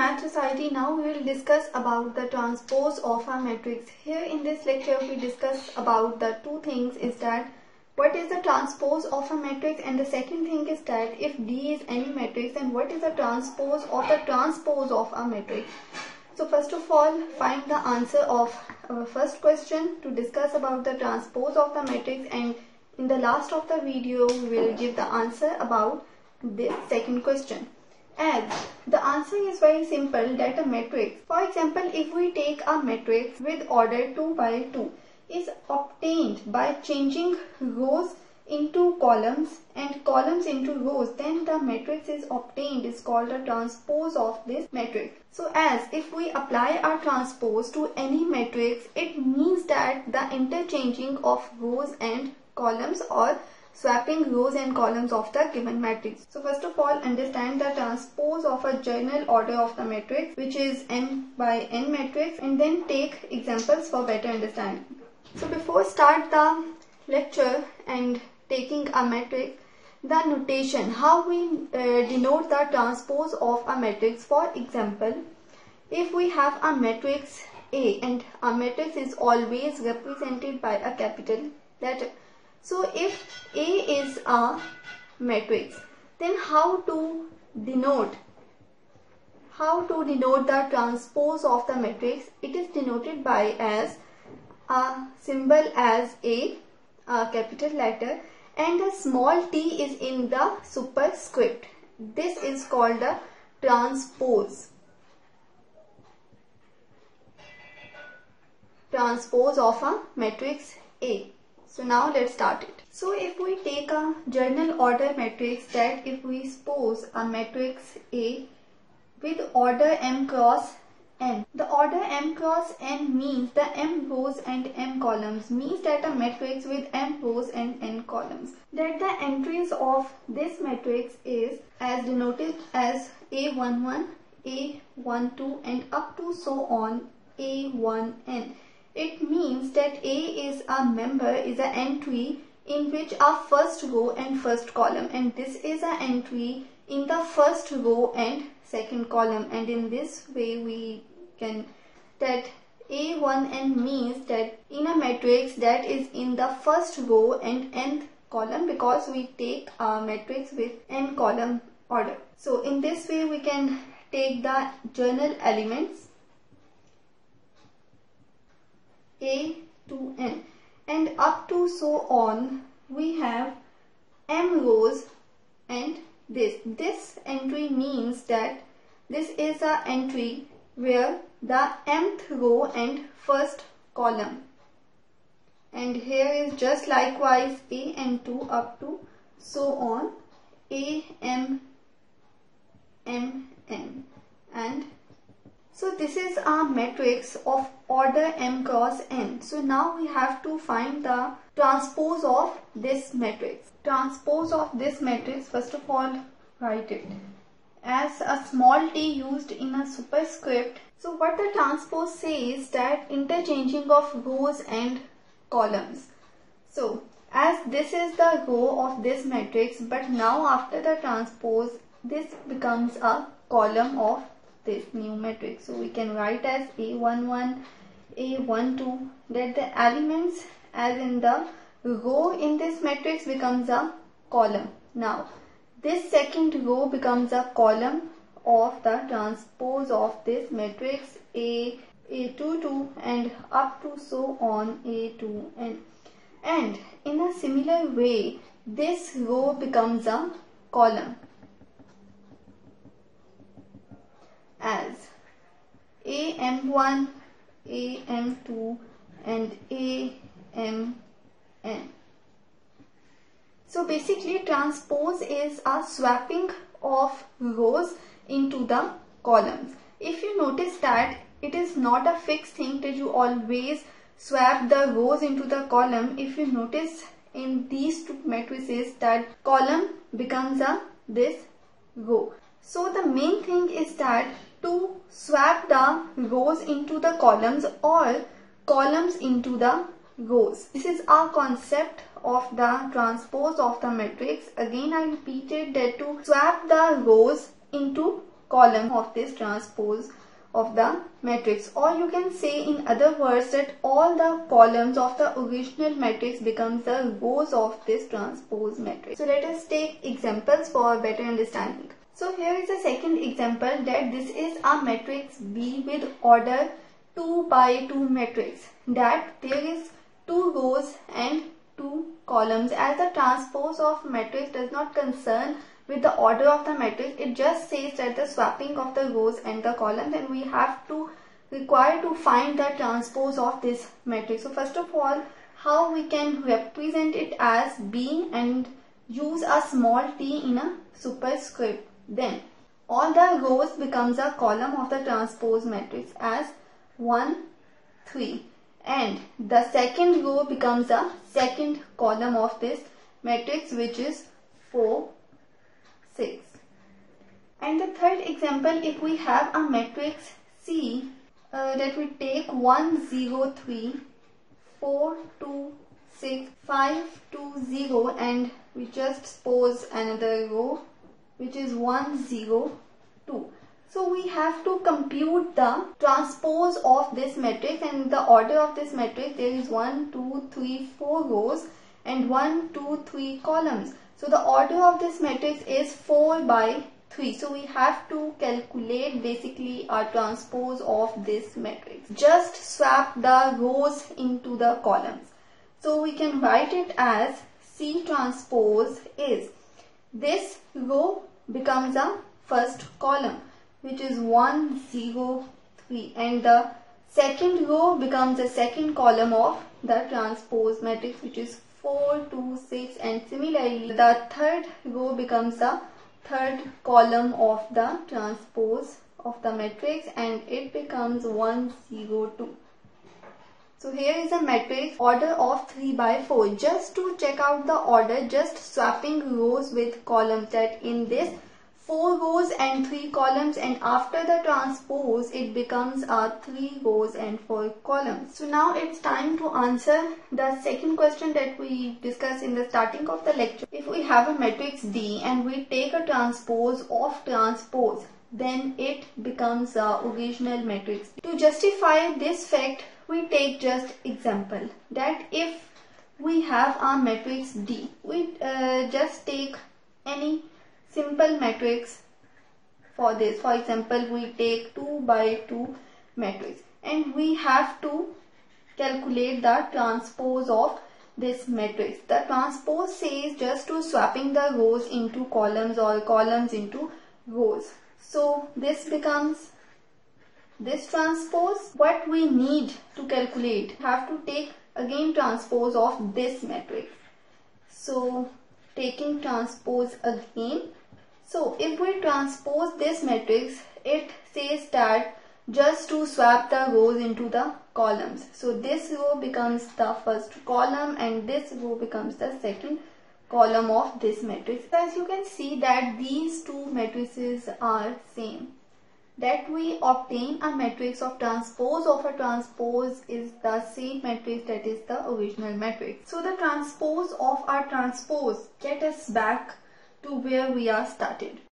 Maths Society. Now we will discuss about the transpose of a matrix. Here in this lecture we discuss about the two things is that what is the transpose of a matrix and the second thing is that if D is any matrix then what is the transpose of the transpose of a matrix. So first of all find the answer of our first question to discuss about the transpose of the matrix and in the last of the video we will give the answer about this second question as the answer is very simple that a matrix for example if we take a matrix with order 2 by 2 is obtained by changing rows into columns and columns into rows then the matrix is obtained is called a transpose of this matrix. So as if we apply our transpose to any matrix it means that the interchanging of rows and columns or swapping rows and columns of the given matrix. So first of all understand the transpose of a general order of the matrix which is n by n matrix and then take examples for better understanding. So before start the lecture and taking a matrix the notation how we uh, denote the transpose of a matrix for example if we have a matrix A and a matrix is always represented by a capital letter so if A is a matrix, then how to denote how to denote the transpose of the matrix? It is denoted by as a symbol as A, a capital letter and a small t is in the superscript. This is called the transpose. Transpose of a matrix A. So now let's start it. So if we take a general order matrix that if we suppose a matrix A with order m cross n. The order m cross n means the m rows and m columns means that a matrix with m rows and n columns. That the entries of this matrix is as denoted as A11, A12 and up to so on A1n. It means that A is a member is an entry in which our first row and first column. And this is an entry in the first row and second column. And in this way we can that A1n means that in a matrix that is in the first row and nth column because we take a matrix with n column order. So in this way we can take the general elements a to n. And up to so on we have m rows and this. This entry means that this is a entry where the mth row and first column. And here is just likewise a and 2 up to so on. A m m n. And so this is our matrix of order m cross n. So now we have to find the transpose of this matrix. Transpose of this matrix first of all write it as a small t used in a superscript. So what the transpose says that interchanging of rows and columns. So as this is the row of this matrix but now after the transpose this becomes a column of this new matrix. So we can write as A11, A12 that the elements as in the row in this matrix becomes a column. Now this second row becomes a column of the transpose of this matrix A, A22 and up to so on A2n. And in a similar way this row becomes a column. As AM1, AM2 and AMN. So basically transpose is a swapping of rows into the columns. If you notice that it is not a fixed thing that you always swap the rows into the column. If you notice in these two matrices that column becomes a this row. So the main thing is that to swap the rows into the columns or columns into the rows. This is our concept of the transpose of the matrix. Again I repeated that to swap the rows into column of this transpose of the matrix or you can say in other words that all the columns of the original matrix becomes the rows of this transpose matrix. So let us take examples for better understanding. So here is a second example that this is a matrix B with order 2 by 2 matrix. That there is 2 rows and 2 columns. As the transpose of matrix does not concern with the order of the matrix it just says that the swapping of the rows and the columns and we have to require to find the transpose of this matrix. So first of all how we can represent it as B and use a small t in a superscript then all the rows becomes a column of the transpose matrix as 1 3 and the second row becomes a second column of this matrix which is 4 6. And the third example, if we have a matrix C uh, that we take 1, 0, 3, 4, 2, 6, 5, 2, 0 and we just suppose another row which is 1, 0, 2. So we have to compute the transpose of this matrix and the order of this matrix there is 1, 2, 3, 4 rows and 1, 2, 3 columns. So the order of this matrix is 4 by 3. So we have to calculate basically our transpose of this matrix. Just swap the rows into the columns. So we can write it as C transpose is this row becomes a first column which is 1 0 3 and the second row becomes a second column of the transpose matrix which is 4, 2, 6 and similarly the third row becomes the third column of the transpose of the matrix and it becomes 1, 0, 2. So here is a matrix order of 3 by 4. Just to check out the order, just swapping rows with columns that in this 4 rows and 3 columns and after the transpose it becomes a 3 rows and 4 columns. So now it's time to answer the second question that we discussed in the starting of the lecture. If we have a matrix D and we take a transpose of transpose then it becomes a original matrix. To justify this fact we take just example that if we have a matrix D we uh, just take any simple matrix for this. For example, we take 2 by 2 matrix and we have to calculate the transpose of this matrix. The transpose says just to swapping the rows into columns or columns into rows. So this becomes this transpose. What we need to calculate have to take again transpose of this matrix. So taking transpose again so if we transpose this matrix, it says that just to swap the rows into the columns. So this row becomes the first column and this row becomes the second column of this matrix. As you can see that these two matrices are same. That we obtain a matrix of transpose of a transpose is the same matrix that is the original matrix. So the transpose of our transpose get us back to where we are started.